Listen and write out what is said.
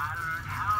I learned how